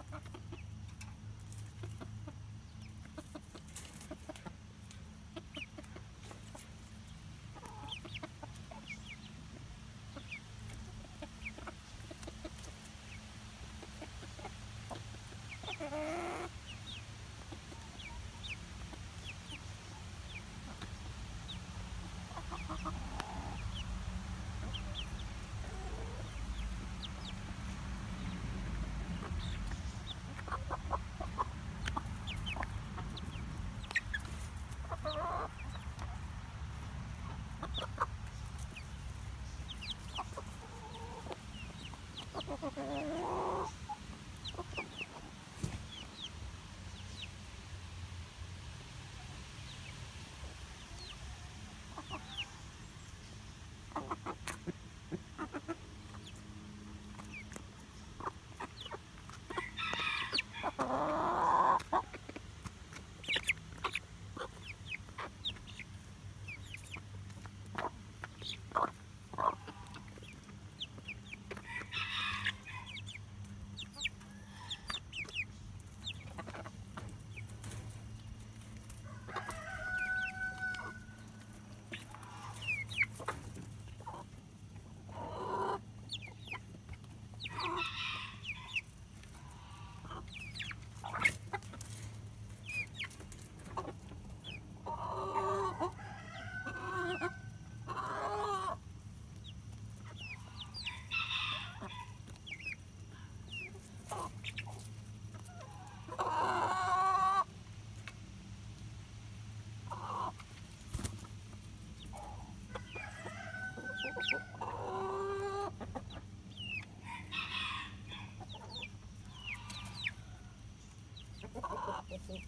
Ha, ha, ha. Oh, Oh,